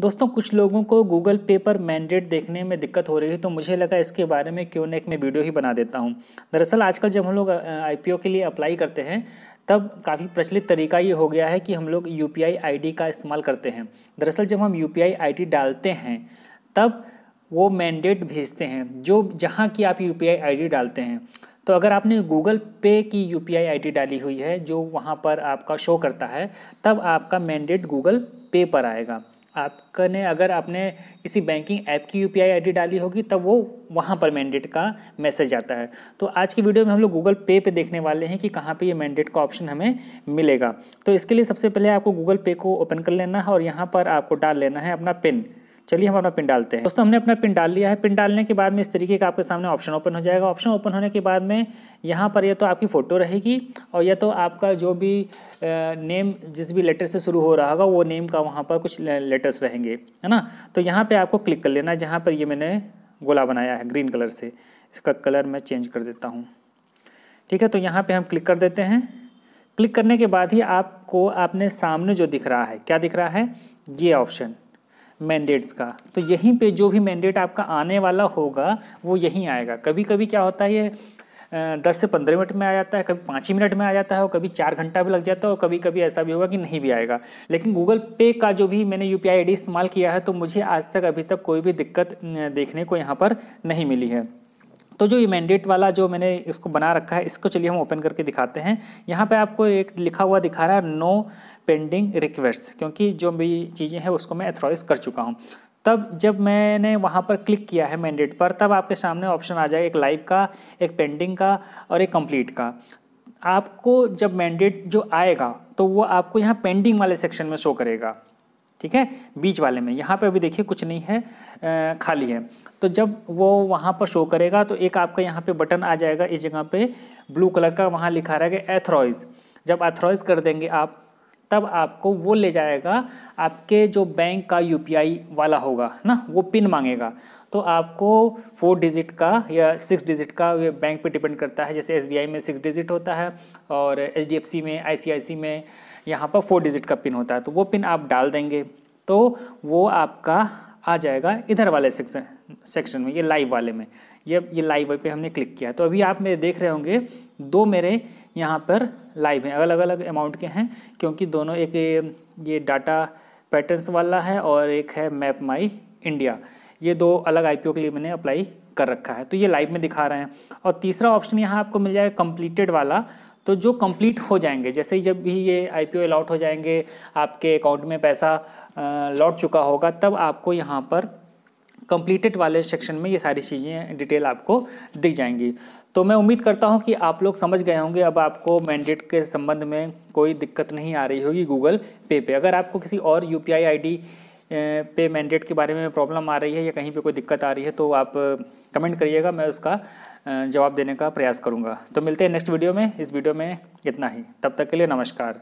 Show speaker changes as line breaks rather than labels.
दोस्तों, कुछ लोगों को गूगल पे पर मैंडेट देखने में दिक्कत हो रही है तो मुझे लगा इसके बारे में क्यों न एक मैं वीडियो ही बना देता हूँ। दरअसल, आजकल जब हम लोग आईपीओ के लिए अप्लाई करते हैं, तब काफ़ी प्रचलित तरीका ये हो गया है कि हम लोग यू पी का इस्तेमाल करते हैं। दरअसल, जब हम यू पी डालते हैं, तब वो मैंडेट भेजते हैं, जो जहाँ की आप यू पी डालते हैं। तो अगर आपने गूगल पे की यू पी डाली हुई है, जो वहाँ पर आपका शो करता है, तब आपका मैंडेट गूगल पे पर आएगा। आपने, अगर आपने किसी बैंकिंग ऐप की यू पी डाली होगी, तब वो वहाँ पर मैंडेट का मैसेज आता है। तो आज की वीडियो में हम लोग गूगल पे पे देखने वाले हैं कि कहाँ पे ये मैंडेट का ऑप्शन हमें मिलेगा। तो इसके लिए सबसे पहले आपको गूगल पे को ओपन कर लेना है और यहाँ पर आपको डाल लेना है अपना पिन चलिए हम अपना पिन डालते हैं। दोस्तों, हमने अपना पिन डाल लिया है। पिन डालने के बाद में इस तरीके का आपके सामने ऑप्शन ओपन हो जाएगा। ऑप्शन ओपन होने के बाद में यहाँ पर या तो आपकी फ़ोटो रहेगी और या तो आपका जो भी नेम, जिस भी लेटर से शुरू हो रहा होगा, वो नेम का वहाँ पर कुछ लेटर्स रहेंगे, है ना? तो यहाँ पर आपको क्लिक कर लेना जहाँ पर ये मैंने गोला बनाया है, ग्रीन कलर से। इसका कलर मैं चेंज कर देता हूँ। ठीक है तो यहाँ पर हम क्लिक कर देते हैं। क्लिक करने के बाद ही आपको आपने सामने जो दिख रहा है, क्या दिख रहा है? ये ऑप्शन। मैंडेट्स का। तो यहीं पे जो भी मैंडेट आपका आने वाला होगा, वो यहीं आएगा। कभी कभी क्या होता है, ये दस से पंद्रह मिनट में आ जाता है, कभी पाँच ही मिनट में आ जाता है, और कभी चार घंटा भी लग जाता है, और कभी कभी ऐसा भी होगा कि नहीं भी आएगा। लेकिन गूगल पे का जो भी मैंने यू पी इस्तेमाल किया है तो मुझे आज तक अभी तक कोई भी दिक्कत देखने को यहाँ पर नहीं मिली है। तो जो ये मैंडेट वाला जो मैंने इसको बना रखा है, इसको चलिए हम ओपन करके दिखाते हैं। यहाँ पे आपको एक लिखा हुआ दिखा रहा है नो पेंडिंग रिक्वेस्ट क्योंकि जो भी चीज़ें हैं उसको मैं एथोराइज कर चुका हूँ। तब जब मैंने वहाँ पर क्लिक किया है मैंडेट पर, तब आपके सामने ऑप्शन आ जाएगा एक लाइव का, एक पेंडिंग का और एक कंप्लीट का। आपको जब मैंडेट जो आएगा तो वो आपको यहाँ पेंडिंग वाले सेक्शन में शो करेगा। ठीक है? बीच वाले में। यहाँ पे अभी देखिए कुछ नहीं है खाली है। तो जब वो वहाँ पर शो करेगा तो एक आपका यहाँ पे बटन आ जाएगा, इस जगह पे ब्लू कलर का वहाँ लिखा रहेगा एथरॉइज जब एथरॉइज कर देंगे आप तब आपको वो ले जाएगा, आपके जो बैंक का यूपीआई वाला होगा ना? वो पिन मांगेगा। तो आपको फोर डिजिट का या सिक्स डिजिट का ये बैंक पे डिपेंड करता है। जैसे एसबीआई में सिक्स डिजिट होता है और एचडीएफसी में आई में यहाँ पर फोर डिजिट का पिन होता है। तो वो पिन आप डाल देंगे। तो वो आपका आ जाएगा इधर वाले सेक्शन सेक्शन में, ये लाइव वाले में। ये ये लाइव पे हमने क्लिक किया। तो अभी आप मेरे देख रहे होंगे, दो मेरे यहाँ पर लाइव हैं। अलग अलग अमाउंट के हैं, क्योंकि दोनों एक ये डाटा पैटर्न्स वाला है और एक है मैप माई इंडिया ये दो अलग आईपीओ के लिए मैंने अप्लाई कर रखा है। तो ये लाइव में दिखा रहे हैं। और तीसरा ऑप्शन यहाँ आपको मिल जाएगा कंप्लीटेड वाला। तो जो कंप्लीट हो जाएँगे, जैसे ही जब भी ये आई पी अलॉट हो जाएँगे, आपके अकाउंट में पैसा लौट चुका होगा, तब आपको यहाँ पर कंप्लीटेड वाले सेक्शन में ये सारी चीज़ें डिटेल आपको दिख जाएँगी। तो मैं उम्मीद करता हूँ कि आप लोग समझ गए होंगे। अब आपको मैंडेट के संबंध में कोई दिक्कत नहीं आ रही होगी गूगल पे पे। अगर आपको किसी और यू पी आई पे मैंडेट के बारे में प्रॉब्लम आ रही है या कहीं पे कोई दिक्कत आ रही है तो आप कमेंट करिएगा, मैं उसका जवाब देने का प्रयास करूँगा। तो मिलते हैं नेक्स्ट वीडियो में। इस वीडियो में इतना ही। तब तक के लिए नमस्कार।